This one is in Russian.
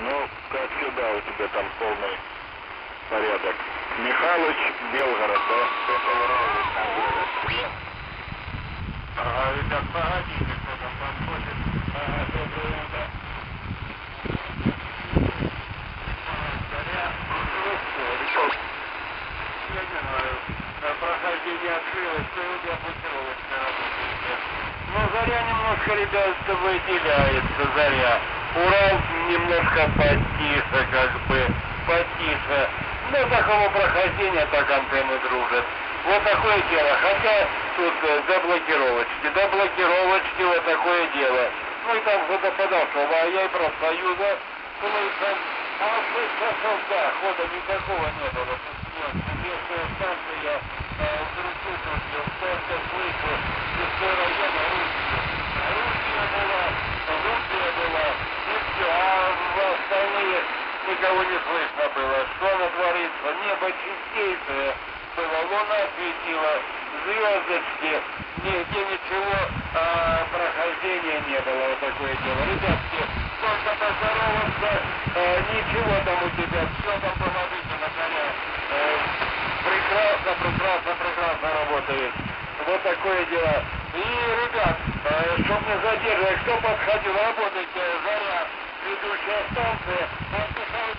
Ну, как всегда, у тебя там полный порядок. Михалыч, Белгород, да? Ага, ребят, погодите, кто там подходит. Ага, доброе утро. Я не знаю, прохождение открылось, что вы блокировочно работаете. Ну, Заря немножко, ребят, выделяется, Заря. Урал немножко потише, как бы, потише. Ну, такого прохождения так антенны дружат. Вот такое дело. Хотя тут э, до блокировочки, до вот такое дело. Ну и там кто-то подошел, а я и профсоюза слышал. А в 6 часов, да, хода никакого не было. Местная станция, э, вдруг услышал, только слышу, шестой район, орудие. Орудие было, орудие было, и все, а в остальные никого не слышно было. Что оно творится? Небо чистейшее было, луна светила, звездочки, нигде ничего, а, прохождения не было, вот такое дело. Ребятки, только поздороваться, э, ничего там у тебя, все там положительно, Коля. Э, прекрасно, прекрасно, прекрасно работает. Вот такое дело. И, ребят, э, чтобы не задерживать, кто подходил, работайте, Заря, ведущая станция, пока-пока.